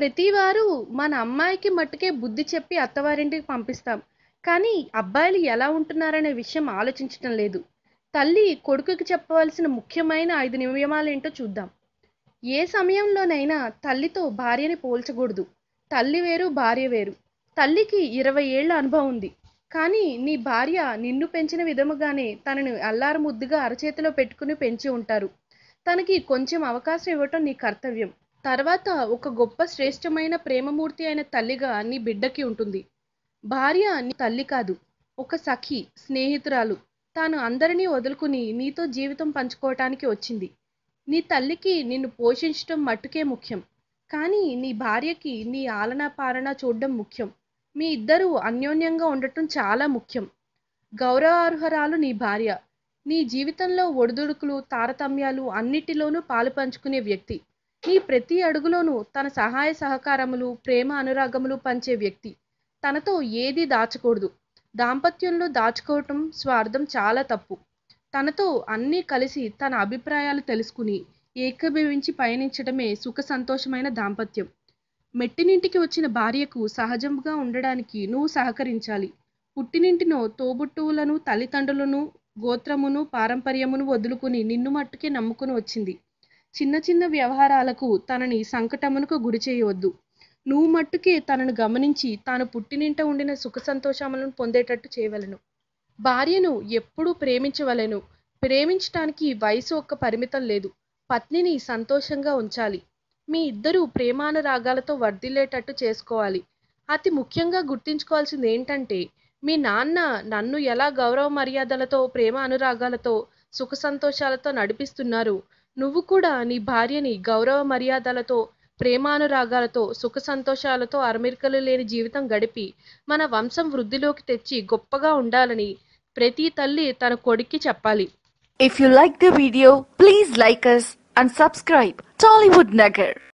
ప్రతివారు మన అమ్మాయికి మట్టుకే బుద్ధి చెప్పి అత్తవారింటికి పంపిస్తాం. కానీ అబ్బాయిలు ఎలా ఉంటున్నారనే విషయం ఆలోచించటం లేదు. తల్లి కొడుకుకి చెప్పవలసిన ముఖ్యమైన ఐదు నియమాలేంటో చూద్దాం. ఏ సమయంలోనైనా తల్లితో భార్యని పోల్చకూడదు. తల్లి వేరు భార్య వేరు. తల్లికి ఇరవై ఏళ్ళ అనుభవం ఉంది. కానీ నీ భార్య నిన్ను పెంచిన విధముగానే తనని అల్లారు ముద్దుగా అరచేతిలో పెట్టుకుని పెంచి ఉంటారు. తనకి కొంచెం అవకాశం ఇవ్వటం నీ కర్తవ్యం. తర్వాత ఒక గొప్ప శ్రేష్టమైన ప్రేమమూర్తి అయిన తల్లిగా నీ బిడ్డకి ఉంటుంది. భార్య నీ తల్లి కాదు ఒక సఖి స్నేహితురాలు. తాను అందరినీ వదులుకుని నీతో జీవితం పంచుకోవటానికి వచ్చింది. నీ తల్లికి నిన్ను పోషించటం మట్టుకే ముఖ్యం. కానీ నీ భార్యకి నీ ఆలనా పాలన చూడడం ముఖ్యం. మీ ఇద్దరూ అన్యోన్యంగా ఉండటం చాలా ముఖ్యం. గౌరవార్హరాలు నీ భార్య. నీ జీవితంలో ఒడిదుడుకులు తారతమ్యాలు అన్నిటిలోనూ పాలు పంచుకునే వ్యక్తి. నీ ప్రతి అడుగులోనూ తన సహాయ సహకారములు ప్రేమ అనురాగములు పంచే వ్యక్తి. తనతో ఏదీ దాచకూడదు. దాంపత్యంలో దాచుకోవటం స్వార్థం చాలా తప్పు. తనతో అన్నీ కలిసి తన అభిప్రాయాలు తెలుసుకుని ఏకీభవించి పయనించడమే సుఖ సంతోషమైన దాంపత్యం. మెట్టినింటికి వచ్చిన భార్యకు సహజంగా ఉండడానికి నువ్వు సహకరించాలి. పుట్టినింటినో తోబుట్టువులను తల్లిదండ్రులను గోత్రమును పారంపర్యమును వదులుకుని నిన్ను మట్టుకే నమ్ముకుని వచ్చింది. చిన్న చిన్న వ్యవహారాలకు తనని సంకటమునకు గురి చేయవద్దు. నువ్వు మట్టుకే తనను గమనించి తాను పుట్టినింట ఉండిన సుఖ సంతోషములను పొందేటట్టు చేయవలెను. భార్యను ఎప్పుడూ ప్రేమించవలెను. ప్రేమించటానికి వయసు ఒక్క పరిమితం లేదు. పత్నిని సంతోషంగా ఉంచాలి. మీ ఇద్దరూ ప్రేమానురాగాలతో వర్ధిల్లేటట్టు చేసుకోవాలి. అతి ముఖ్యంగా గుర్తుంచుకోవాల్సింది ఏంటంటే మీ నాన్న నన్ను ఎలా గౌరవ మర్యాదలతో ప్రేమ అనురాగాలతో సుఖ సంతోషాలతో నడిపిస్తున్నారు? నువ్వు కూడా నీ భార్యని గౌరవ మర్యాదలతో ప్రేమానురాగాలతో సుఖ సంతోషాలతో అరమిరికలు లేని జీవితం గడిపి మన వంశం వృద్ధిలోకి తెచ్చి గొప్పగా ఉండాలని ప్రతి తల్లి తన కొడుక్కి చెప్పాలి. If you like the video please like us and subscribe Tollywood Nagar